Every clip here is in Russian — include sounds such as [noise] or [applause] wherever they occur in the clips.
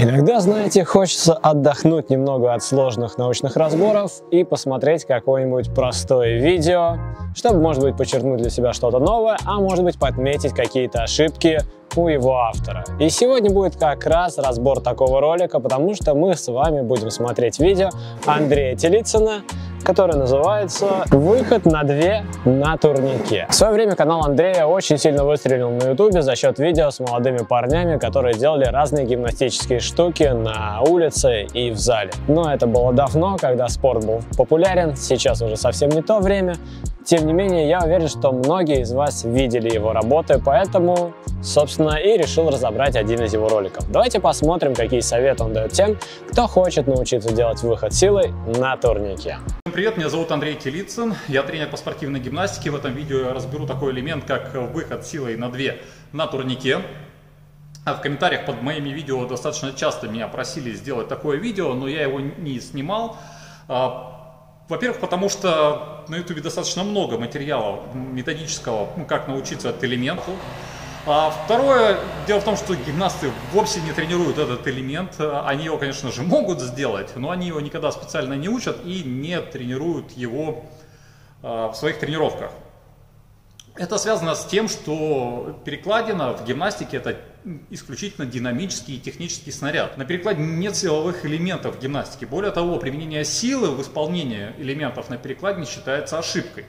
Иногда, знаете, хочется отдохнуть немного от сложных научных разборов и посмотреть какое-нибудь простое видео, чтобы, может быть, подчеркнуть для себя что-то новое, а может быть, подметить какие-то ошибки у его автора. И сегодня будет как раз разбор такого ролика, потому что мы с вами будем смотреть видео Андрея Телицына, которое называется «Выход на две на турнике». В свое время канал Андрея очень сильно выстрелил на ютубе за счет видео с молодыми парнями, которые делали разные гимнастические штуки на улице и в зале. Но это было давно, когда спорт был популярен, сейчас уже совсем не то время. Тем не менее, я уверен, что многие из вас видели его работы, поэтому, собственно, и решил разобрать один из его роликов. Давайте посмотрим, какие советы он дает тем, кто хочет научиться делать выход силой на турнике. Всем привет, меня зовут Андрей Телицын, я тренер по спортивной гимнастике. В этом видео я разберу такой элемент, как выход силой на две на турнике. А в комментариях под моими видео достаточно часто меня просили сделать такое видео, но я его не снимал. Во-первых, потому что на YouTube достаточно много материала методического, ну, как научиться этот элементу. А второе, дело в том, что гимнасты вовсе не тренируют этот элемент. Они его, конечно же, могут сделать, но они его никогда специально не учат и не тренируют его а, в своих тренировках. Это связано с тем, что перекладина в гимнастике это исключительно динамический и технический снаряд. На перекладине нет силовых элементов в гимнастике. Более того, применение силы в исполнении элементов на перекладине считается ошибкой.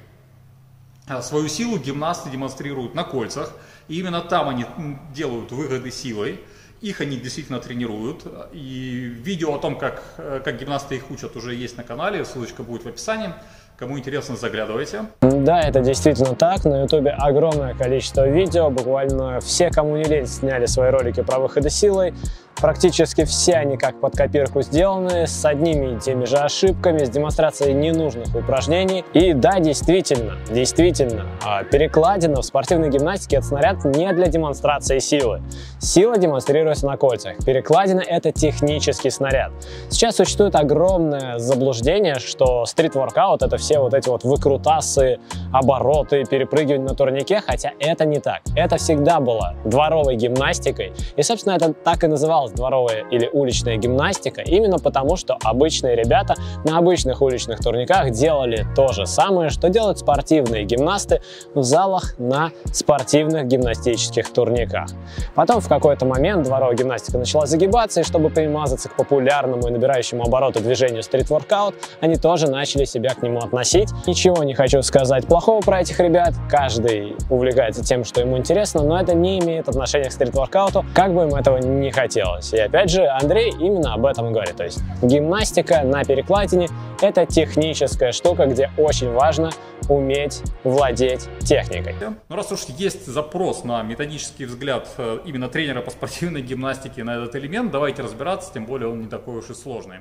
А свою силу гимнасты демонстрируют на кольцах, и именно там они делают выходы силой. Их они действительно тренируют. И видео о том, как, э, как гимнасты их учат, уже есть на канале, ссылочка будет в описании. Кому интересно, заглядывайте. Да, это действительно так. На ютубе огромное количество видео. Буквально все, кому не лень, сняли свои ролики про выходы силой. Практически все они как под копирку сделаны, с одними и теми же ошибками, с демонстрацией ненужных упражнений. И да, действительно, действительно, а, перекладина в спортивной гимнастике – это снаряд не для демонстрации силы. Сила демонстрируется на кольцах. Перекладина – это технический снаряд. Сейчас существует огромное заблуждение, что стрит-воркаут – это все вот эти вот выкрутасы, обороты, перепрыгивания на турнике, хотя это не так. Это всегда было дворовой гимнастикой, и, собственно, это так и называлось называлась дворовая или уличная гимнастика именно потому, что обычные ребята на обычных уличных турниках делали то же самое, что делают спортивные гимнасты в залах на спортивных гимнастических турниках. Потом в какой-то момент дворовая гимнастика начала загибаться, и чтобы примазаться к популярному и набирающему обороты движению стрит-воркаут, они тоже начали себя к нему относить. Ничего не хочу сказать плохого про этих ребят, каждый увлекается тем, что ему интересно, но это не имеет отношения к стрит-воркауту, как бы им этого не хотелось делать. И опять же, Андрей именно об этом говорит. То есть гимнастика на перекладине – это техническая штука, где очень важно уметь владеть техникой. Ну, раз уж есть запрос на методический взгляд э, именно тренера по спортивной гимнастике на этот элемент, давайте разбираться, тем более он не такой уж и сложный.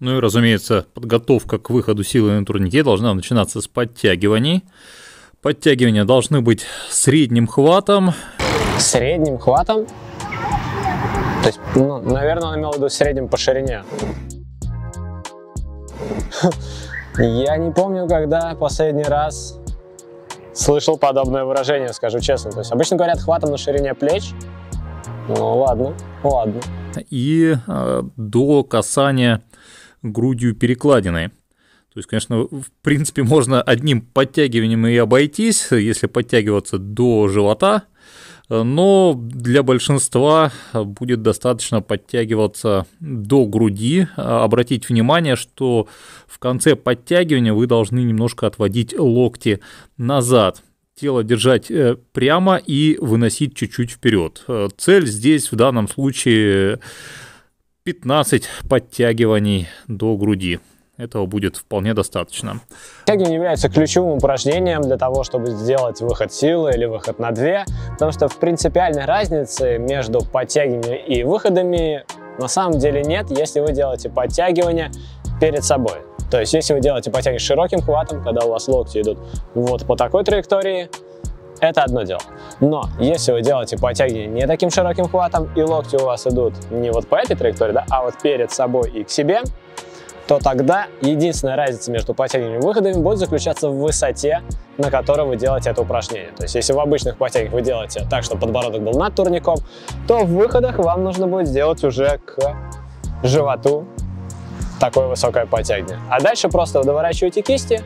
Ну и, разумеется, подготовка к выходу силы на турнике должна начинаться с подтягиваний. Подтягивания должны быть средним хватом. Средним хватом? То есть, ну, наверное, он имел в виду среднем по ширине. [laughs] Я не помню, когда последний раз слышал подобное выражение, скажу честно. То есть обычно говорят хватом на ширине плеч. Ну ладно, ладно. И э, до касания грудью перекладиной. То есть, конечно, в принципе, можно одним подтягиванием и обойтись, если подтягиваться до живота, но для большинства будет достаточно подтягиваться до груди. Обратить внимание, что в конце подтягивания вы должны немножко отводить локти назад тело держать э, прямо и выносить чуть-чуть вперед. Цель здесь в данном случае 15 подтягиваний до груди. Этого будет вполне достаточно. Подтягивание является ключевым упражнением для того, чтобы сделать выход силы или выход на две, потому что в принципиальной разницы между подтягиваниями и выходами на самом деле нет, если вы делаете подтягивание перед собой. То есть, если вы делаете подтягивание широким хватом, когда у вас локти идут вот по такой траектории, это одно дело. Но если вы делаете подтягивание не таким широким хватом, и локти у вас идут не вот по этой траектории, да, а вот перед собой и к себе, то тогда единственная разница между подтягиванием и выходами будет заключаться в высоте, на которой вы делаете это упражнение. То есть если в обычных подтягиваниях вы делаете так, чтобы подбородок был над турником, то в выходах вам нужно будет сделать уже к животу такое высокое подтягивание. А дальше просто доворачиваете кисти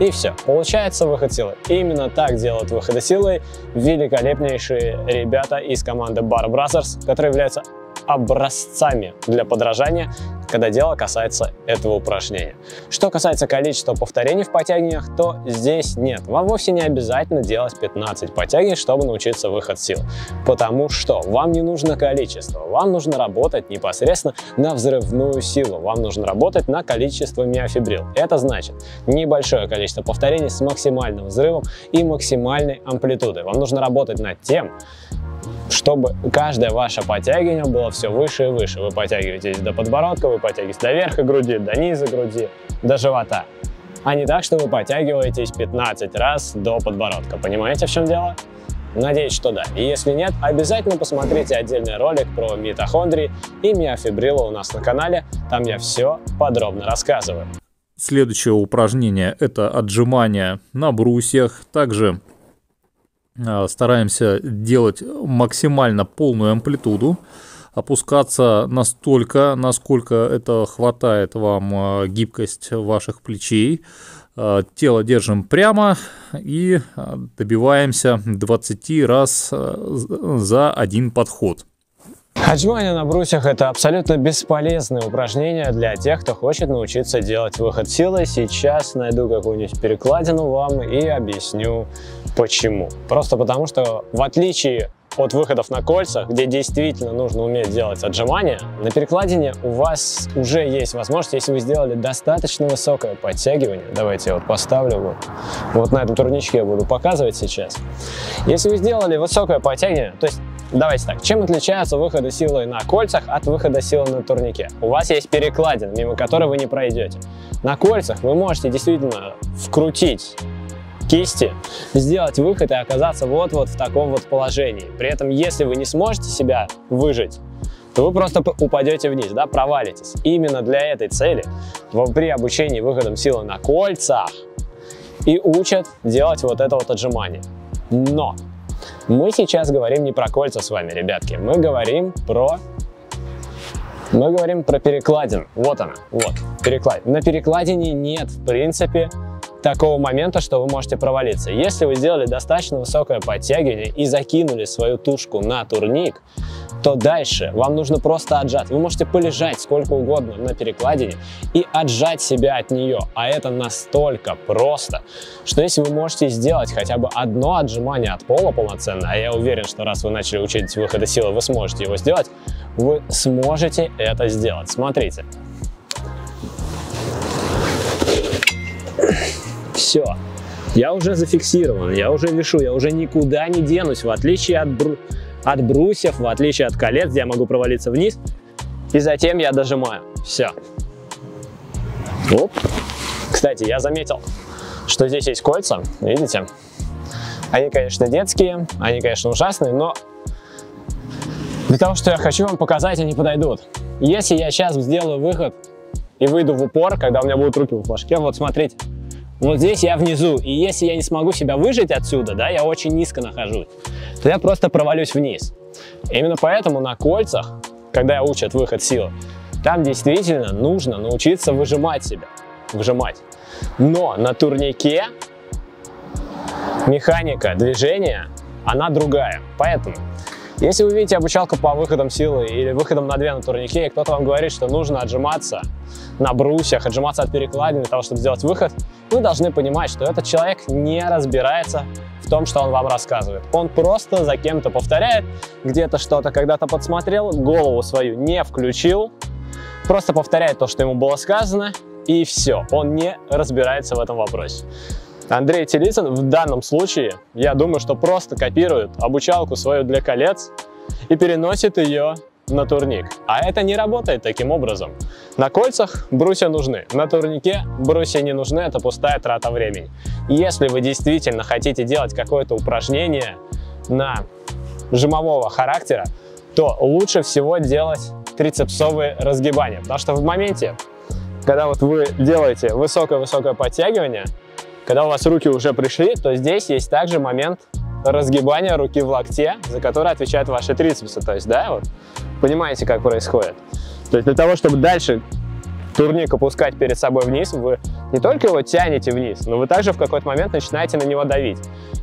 и все. Получается выход силы. Именно так делают выходы силы великолепнейшие ребята из команды Bar Brothers, которые являются образцами для подражания, когда дело касается этого упражнения. Что касается количества повторений в подтягиваниях, то здесь нет. Вам вовсе не обязательно делать 15 подтягиваний, чтобы научиться выход сил. Потому что вам не нужно количество, вам нужно работать непосредственно на взрывную силу, вам нужно работать на количество миофибрил. Это значит небольшое количество повторений с максимальным взрывом и максимальной амплитудой. Вам нужно работать над тем, чтобы каждое ваше подтягивание было все выше и выше. Вы подтягиваетесь до подбородка, вы подтягиваетесь до верха груди, до низа груди, до живота. А не так, что вы подтягиваетесь 15 раз до подбородка. Понимаете, в чем дело? Надеюсь, что да. И если нет, обязательно посмотрите отдельный ролик про митохондрии и миофибрилы у нас на канале. Там я все подробно рассказываю. Следующее упражнение – это отжимания на брусьях. Также стараемся делать максимально полную амплитуду, опускаться настолько, насколько это хватает вам а, гибкость ваших плечей. А, тело держим прямо и добиваемся 20 раз за один подход. Отжимания на брусьях это абсолютно бесполезное упражнение для тех, кто хочет научиться делать выход силой. Сейчас найду какую-нибудь перекладину вам и объясню почему. Просто потому что в отличие от выходов на кольцах, где действительно нужно уметь делать отжимания, на перекладине у вас уже есть возможность, если вы сделали достаточно высокое подтягивание, давайте я вот поставлю вот, вот на этом турничке я буду показывать сейчас. Если вы сделали высокое подтягивание, то есть Давайте так, чем отличаются выходы силы на кольцах от выхода силы на турнике? У вас есть перекладина, мимо которой вы не пройдете. На кольцах вы можете действительно вкрутить кисти, сделать выход и оказаться вот-вот в таком вот положении. При этом, если вы не сможете себя выжить, то вы просто упадете вниз, да, провалитесь. Именно для этой цели при обучении выходом силы на кольцах и учат делать вот это вот отжимание. Но мы сейчас говорим не про кольца с вами, ребятки. Мы говорим про... Мы говорим про перекладину. Вот она, вот, перекладина. На перекладине нет, в принципе, такого момента, что вы можете провалиться. Если вы сделали достаточно высокое подтягивание и закинули свою тушку на турник, то дальше вам нужно просто отжать. Вы можете полежать сколько угодно на перекладине и отжать себя от нее. А это настолько просто, что если вы можете сделать хотя бы одно отжимание от пола полноценно, а я уверен, что раз вы начали учить выхода силы, вы сможете его сделать, вы сможете это сделать. Смотрите. Все. Я уже зафиксирован, я уже вешу, я уже никуда не денусь, в отличие от, бру... от брусьев, в отличие от колец, я могу провалиться вниз, и затем я дожимаю. Все. Оп. Кстати, я заметил, что здесь есть кольца, видите? Они, конечно, детские, они, конечно, ужасные, но для того, что я хочу вам показать, они подойдут. Если я сейчас сделаю выход и выйду в упор, когда у меня будут руки в флажке, вот смотрите, вот здесь я внизу, и если я не смогу себя выжить отсюда, да, я очень низко нахожусь, то я просто провалюсь вниз. Именно поэтому на кольцах, когда учат выход силы, там действительно нужно научиться выжимать себя, выжимать. Но на турнике механика движения, она другая. Поэтому если вы видите обучалку по выходам силы или выходам на две на турнике, и кто-то вам говорит, что нужно отжиматься на брусьях, отжиматься от перекладины для того, чтобы сделать выход, вы должны понимать, что этот человек не разбирается в том, что он вам рассказывает. Он просто за кем-то повторяет, где-то что-то когда-то подсмотрел, голову свою не включил, просто повторяет то, что ему было сказано, и все. Он не разбирается в этом вопросе. Андрей Телицын в данном случае, я думаю, что просто копирует обучалку свою для колец и переносит ее на турник. А это не работает таким образом. На кольцах брусья нужны, на турнике брусья не нужны, это пустая трата времени. Если вы действительно хотите делать какое-то упражнение на жимового характера, то лучше всего делать трицепсовые разгибания, потому что в моменте когда вот вы делаете высокое-высокое подтягивание, когда у вас руки уже пришли, то здесь есть также момент разгибания руки в локте, за который отвечают ваши трицепсы. То есть, да, вот, понимаете, как происходит. То есть для того, чтобы дальше турник опускать перед собой вниз, вы не только его тянете вниз, но вы также в какой-то момент начинаете на него давить.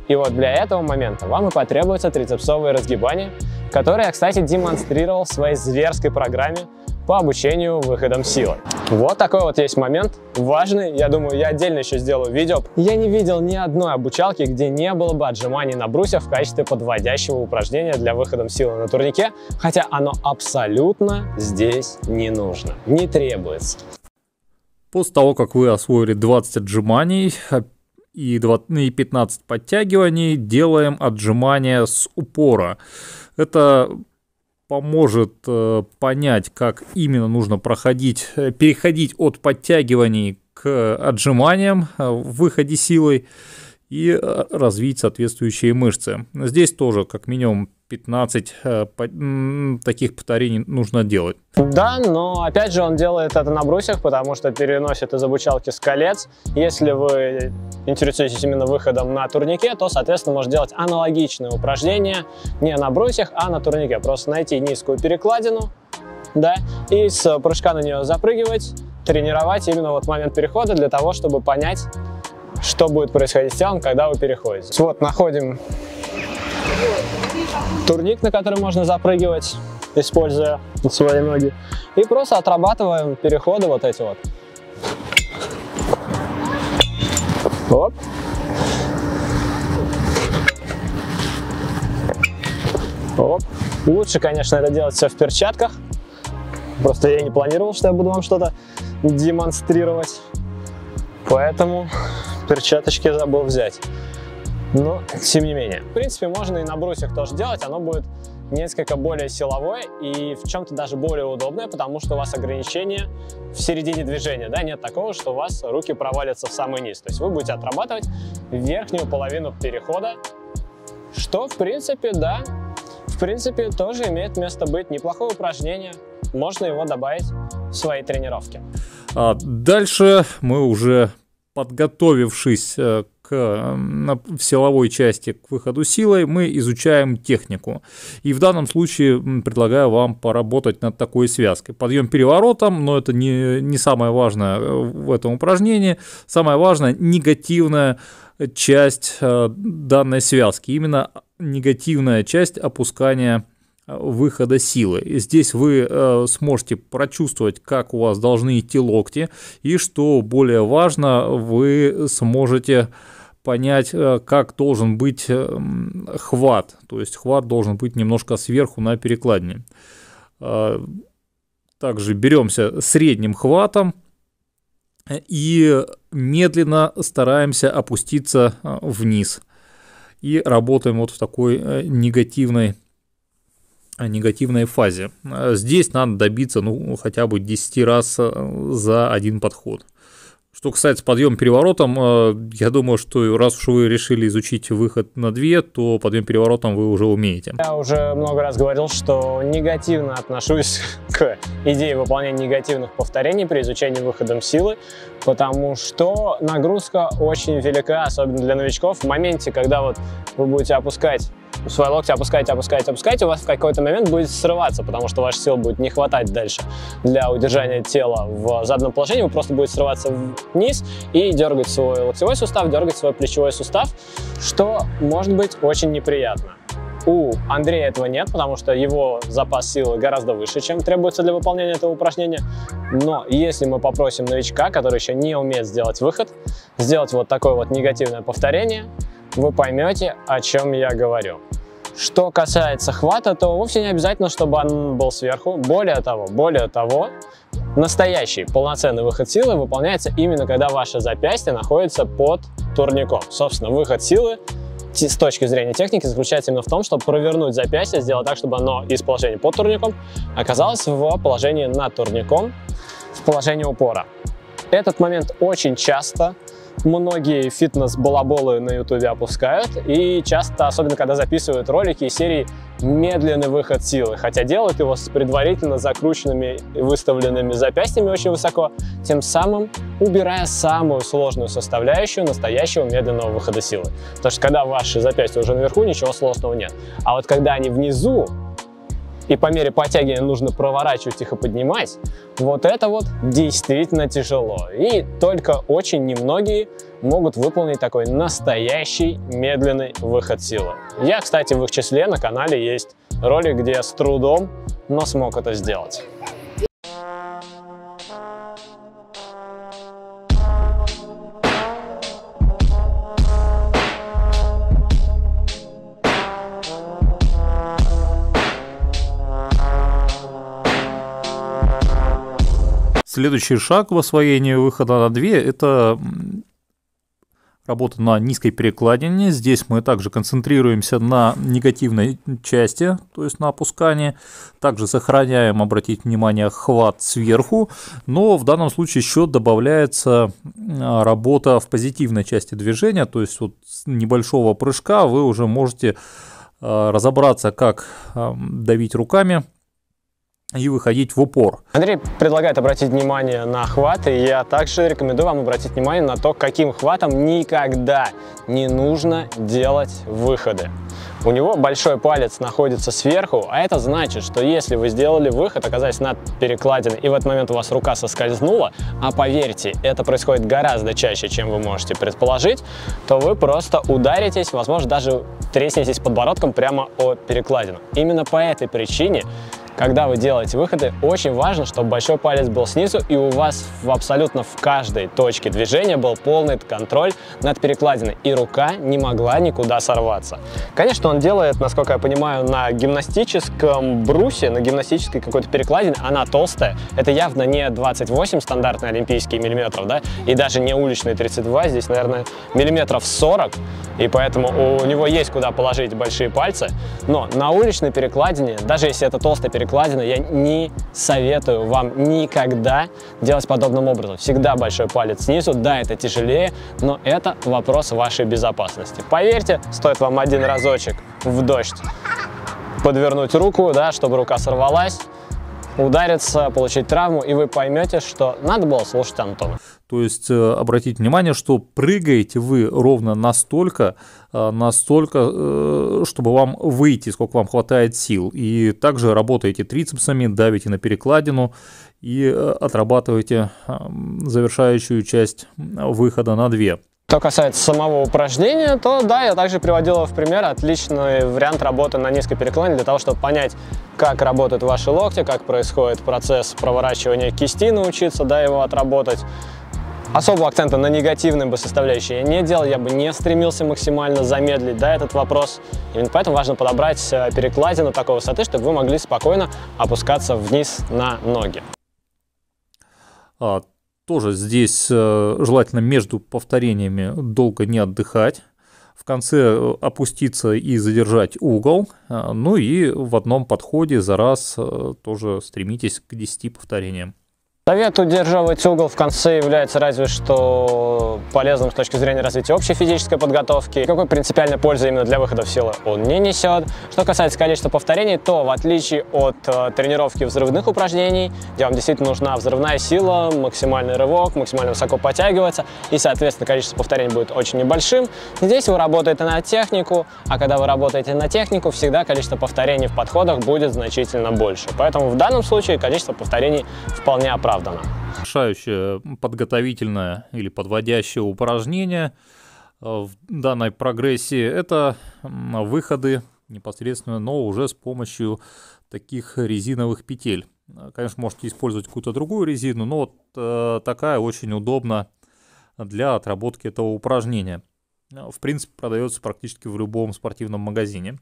И вот для этого момента вам и потребуется трицепсовое разгибание, которое я, кстати, демонстрировал в своей зверской программе по обучению выходом силы. Вот такой вот есть момент, важный. Я думаю, я отдельно еще сделаю видео. Я не видел ни одной обучалки, где не было бы отжиманий на брусьях в качестве подводящего упражнения для выхода силы на турнике, хотя оно абсолютно здесь не нужно, не требуется. После того, как вы освоили 20 отжиманий и 15 подтягиваний, делаем отжимания с упора. Это поможет э, понять, как именно нужно проходить, э, переходить от подтягиваний к отжиманиям э, в выходе силой и э, развить соответствующие мышцы. Здесь тоже как минимум 15 э, таких повторений нужно делать. Да, но опять же он делает это на брусьях, потому что переносит из обучалки с колец. Если вы интересуетесь именно выходом на турнике, то, соответственно, можно делать аналогичные упражнения не на брусьях, а на турнике. Просто найти низкую перекладину, да, и с прыжка на нее запрыгивать, тренировать именно вот момент перехода для того, чтобы понять, что будет происходить с телом, когда вы переходите. Вот, находим турник, на который можно запрыгивать, используя свои ноги. И просто отрабатываем переходы вот эти вот. Оп. Оп. Лучше, конечно, это делать все в перчатках. Просто я не планировал, что я буду вам что-то демонстрировать. Поэтому перчаточки забыл взять. Но, тем не менее. В принципе, можно и на брусьях тоже делать, оно будет несколько более силовое и в чем-то даже более удобное, потому что у вас ограничение в середине движения, да, нет такого, что у вас руки провалятся в самый низ. То есть вы будете отрабатывать верхнюю половину перехода, что, в принципе, да, в принципе, тоже имеет место быть. Неплохое упражнение, можно его добавить в свои тренировки. А дальше мы уже подготовившись э, к, в силовой части к выходу силой, мы изучаем технику. И в данном случае предлагаю вам поработать над такой связкой. Подъем переворотом, но это не, не самое важное э, в этом упражнении. Самое важное – негативная часть э, данной связки. Именно негативная часть опускания выхода силы. Здесь вы э, сможете прочувствовать, как у вас должны идти локти, и что более важно, вы сможете понять, э, как должен быть э, хват. То есть хват должен быть немножко сверху на перекладине. Также беремся средним хватом и медленно стараемся опуститься вниз. И работаем вот в такой негативной негативной фазе. Здесь надо добиться ну, хотя бы 10 раз э, за один подход. Что касается подъем переворотом, э, я думаю, что раз уж вы решили изучить выход на две, то подъем переворотом вы уже умеете. Я уже много раз говорил, что негативно отношусь [laughs] к идее выполнения негативных повторений при изучении выходом силы, потому что нагрузка очень велика, особенно для новичков. В моменте, когда вот вы будете опускать свои локти опускаете, опускаете, опускаете, у вас в какой-то момент будет срываться, потому что вашей сил будет не хватать дальше для удержания тела в заданном положении, вы просто будете срываться вниз и дергать свой локтевой сустав, дергать свой плечевой сустав, что может быть очень неприятно. У Андрея этого нет, потому что его запас силы гораздо выше, чем требуется для выполнения этого упражнения. Но если мы попросим новичка, который еще не умеет сделать выход, сделать вот такое вот негативное повторение, вы поймете, о чем я говорю. Что касается хвата, то вовсе не обязательно, чтобы он был сверху. Более того, более того, настоящий полноценный выход силы выполняется именно когда ваше запястье находится под турником. Собственно, выход силы с точки зрения техники заключается именно в том, чтобы провернуть запястье, сделать так, чтобы оно из положения под турником оказалось в положении над турником, в положении упора. Этот момент очень часто многие фитнес-балаболы на ютубе опускают, и часто, особенно когда записывают ролики из серии «Медленный выход силы», хотя делают его с предварительно закрученными и выставленными запястьями очень высоко, тем самым убирая самую сложную составляющую настоящего медленного выхода силы. Потому что когда ваши запястья уже наверху, ничего сложного нет. А вот когда они внизу, и по мере подтягивания нужно проворачивать их и поднимать, вот это вот действительно тяжело. И только очень немногие могут выполнить такой настоящий медленный выход силы. Я, кстати, в их числе на канале есть ролик, где я с трудом, но смог это сделать. Следующий шаг в освоении выхода на 2 – это работа на низкой перекладине. Здесь мы также концентрируемся на негативной части, то есть на опускании. Также сохраняем, обратить внимание, хват сверху, но в данном случае еще добавляется а, работа в позитивной части движения, то есть вот с небольшого прыжка вы уже можете а, разобраться, как давить руками, и выходить в упор. Андрей предлагает обратить внимание на хват, и я также рекомендую вам обратить внимание на то, каким хватом никогда не нужно делать выходы. У него большой палец находится сверху, а это значит, что если вы сделали выход, оказались над перекладиной, и в этот момент у вас рука соскользнула, а поверьте, это происходит гораздо чаще, чем вы можете предположить, то вы просто ударитесь, возможно, даже треснетесь подбородком прямо о перекладину. Именно по этой причине когда вы делаете выходы, очень важно, чтобы большой палец был снизу и у вас в абсолютно в каждой точке движения был полный контроль над перекладиной и рука не могла никуда сорваться. Конечно, он делает, насколько я понимаю, на гимнастическом брусе, на гимнастической какой-то перекладине, она толстая. Это явно не 28 стандартные олимпийские миллиметров, да, и даже не уличные 32, здесь, наверное, миллиметров 40, и поэтому у него есть куда положить большие пальцы, но на уличной перекладине, даже если это толстая перекладина, перекладина, я не советую вам никогда делать подобным образом. Всегда большой палец снизу, да, это тяжелее, но это вопрос вашей безопасности. Поверьте, стоит вам один разочек в дождь подвернуть руку, да, чтобы рука сорвалась, удариться, получить травму, и вы поймете, что надо было слушать Антона. То есть э, обратите внимание, что прыгаете вы ровно настолько, э, настолько, э, чтобы вам выйти, сколько вам хватает сил. И также работаете трицепсами, давите на перекладину и отрабатываете завершающую часть выхода на 2. Что касается самого упражнения, то да, я также приводила в пример отличный вариант работы на низкой перекладине для того, чтобы понять, как работают ваши локти, как происходит процесс проворачивания кисти, научиться да, его отработать. Особого акцента на негативной бы составляющей я не делал, я бы не стремился максимально замедлить да, этот вопрос. Именно поэтому важно подобрать э, перекладину такой высоты, чтобы вы могли спокойно опускаться вниз на ноги. Тоже здесь э, желательно между повторениями долго не отдыхать. В конце э, опуститься и задержать угол. Э, ну и в одном подходе за раз тоже стремитесь к 10 повторениям. Совет удерживать угол в конце является разве что полезным с точки зрения развития общей физической подготовки. Никакой принципиальной пользы именно для выхода в силы он не несет. Что касается количества повторений, то в отличие от э, тренировки взрывных упражнений, где вам действительно нужна взрывная сила, максимальный рывок, максимально высоко подтягиваться, и, соответственно, количество повторений будет очень небольшим, здесь вы работаете на технику, а когда вы работаете на технику, всегда количество повторений в подходах будет значительно больше. Поэтому в данном случае количество повторений вполне оправдано оправдано. Решающее подготовительное или подводящее упражнение э, в данной прогрессии – это выходы непосредственно, но уже с помощью таких резиновых петель. Конечно, можете использовать какую-то другую резину, но вот э, такая очень удобна для отработки этого упражнения. В принципе, продается практически в любом спортивном магазине.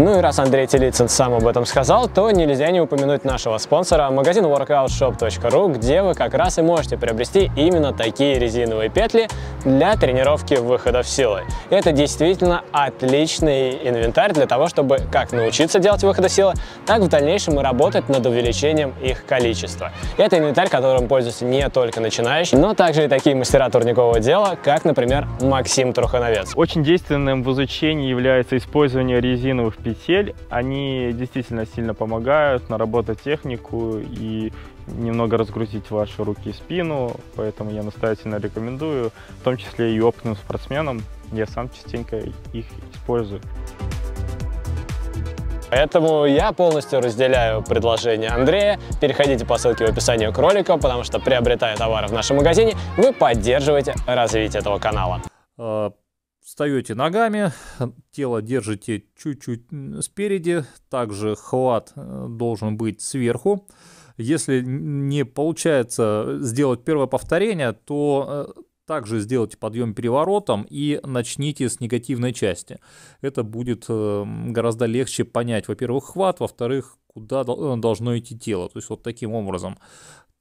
Ну и раз Андрей Телицын сам об этом сказал, то нельзя не упомянуть нашего спонсора, магазин workoutshop.ru, где вы как раз и можете приобрести именно такие резиновые петли для тренировки выходов силой. Это действительно отличный инвентарь для того, чтобы как научиться делать выходы силы, так в дальнейшем и работать над увеличением их количества. Это инвентарь, которым пользуются не только начинающие, но также и такие мастера турникового дела, как, например, Максим Трухановец. Очень действенным в изучении является использование резиновых петель. Они действительно сильно помогают наработать технику и немного разгрузить ваши руки и спину, поэтому я настоятельно рекомендую, в том числе и опытным спортсменам. Я сам частенько их использую. Поэтому я полностью разделяю предложение Андрея. Переходите по ссылке в описании к ролику, потому что приобретая товары в нашем магазине, вы поддерживаете развитие этого канала. Встаете ногами, тело держите чуть-чуть спереди, также хват э, должен быть сверху. Если не получается сделать первое повторение, то э, также сделайте подъем переворотом и начните с негативной части. Это будет э, гораздо легче понять, во-первых, хват, во-вторых, куда должно идти тело. То есть вот таким образом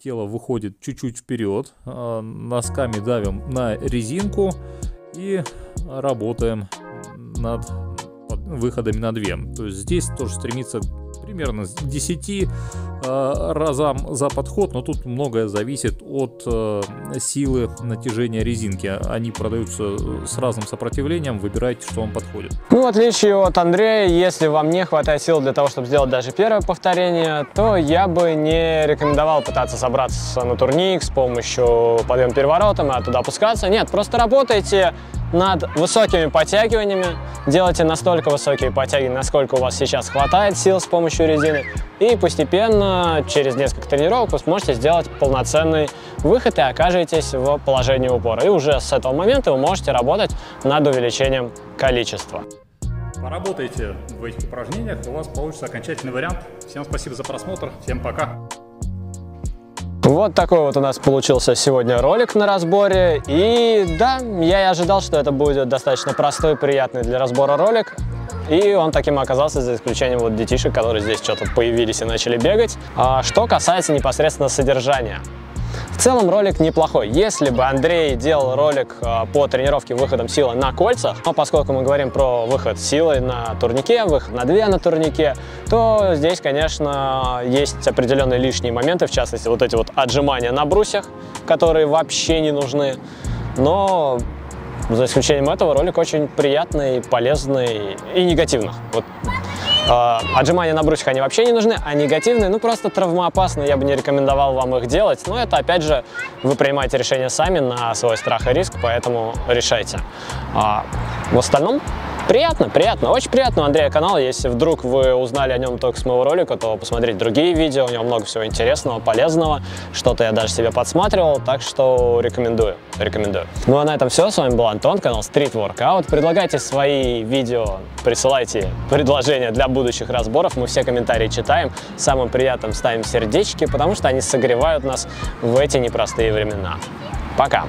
тело выходит чуть-чуть вперед, носками давим на резинку и работаем над выходами на 2. То есть здесь тоже стремиться примерно с 10 э, разам за подход, но тут многое зависит от э, силы натяжения резинки. Они продаются с разным сопротивлением, выбирайте, что вам подходит. Ну, в отличие от Андрея, если вам не хватает сил для того, чтобы сделать даже первое повторение, то я бы не рекомендовал пытаться собраться на турник с помощью подъем переворотом и оттуда опускаться. Нет, просто работайте над высокими подтягиваниями. Делайте настолько высокие подтягивания, насколько у вас сейчас хватает сил с помощью резины. И постепенно, через несколько тренировок, вы сможете сделать полноценный выход и окажетесь в положении упора. И уже с этого момента вы можете работать над увеличением количества. Поработайте в этих упражнениях, у вас получится окончательный вариант. Всем спасибо за просмотр, всем пока! Вот такой вот у нас получился сегодня ролик на разборе. И да, я и ожидал, что это будет достаточно простой, приятный для разбора ролик. И он таким оказался, за исключением вот детишек, которые здесь что-то появились и начали бегать. А что касается непосредственно содержания. В целом ролик неплохой. Если бы Андрей делал ролик а, по тренировке выходом силы на кольцах, но поскольку мы говорим про выход силы на турнике, выход на две на турнике, то здесь, конечно, есть определенные лишние моменты, в частности, вот эти вот отжимания на брусьях, которые вообще не нужны. Но за исключением этого ролик очень приятный, полезный и негативный. Вот отжимания на брусьях, они вообще не нужны, а негативные, ну просто травмоопасные, я бы не рекомендовал вам их делать. Но это, опять же, вы принимаете решение сами на свой страх и риск, поэтому решайте. А в остальном Приятно, приятно, очень приятно у Андрея канал. Если вдруг вы узнали о нем только с моего ролика, то посмотрите другие видео, у него много всего интересного, полезного. Что-то я даже себе подсматривал, так что рекомендую, рекомендую. Ну а на этом все, с вами был Антон, канал Street Workout. Предлагайте свои видео, присылайте предложения для будущих разборов, мы все комментарии читаем. Самым приятным ставим сердечки, потому что они согревают нас в эти непростые времена. Пока!